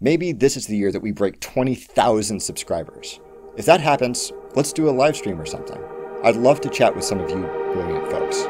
Maybe this is the year that we break 20,000 subscribers. If that happens, let's do a live stream or something. I'd love to chat with some of you brilliant folks.